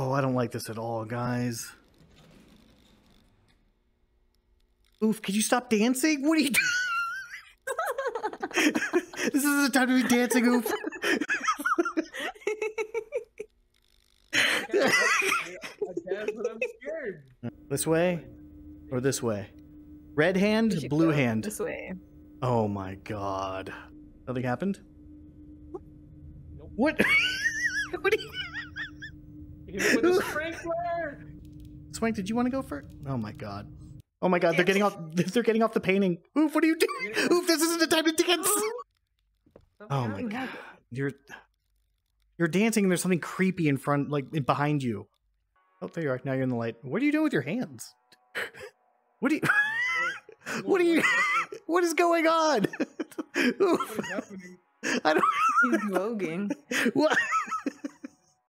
Oh, I don't like this at all, guys. Oof, could you stop dancing? What are you doing? this isn't the time to be dancing, Oof. I guess, but I'm scared. This way or this way? Red hand, blue hand. This way. Oh my god. Nothing happened? Nope. What? what are you... Hit with a sprinkler. Swank, did you want to go for it? Oh my god. Oh my god, they're getting off they're getting off the painting. Oof, what are you doing? Oof, this isn't the time to dance. Oh my god. You're you're dancing and there's something creepy in front like behind you. Oh, there you are. Now you're in the light. What are you doing with your hands? What are you What are you What is going on? Oof, is happening? I don't He's voguing. what